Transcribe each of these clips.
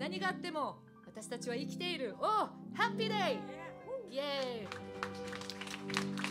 何があっても私たちは生きている。おおハッピーデイ。イエーイ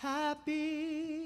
happy.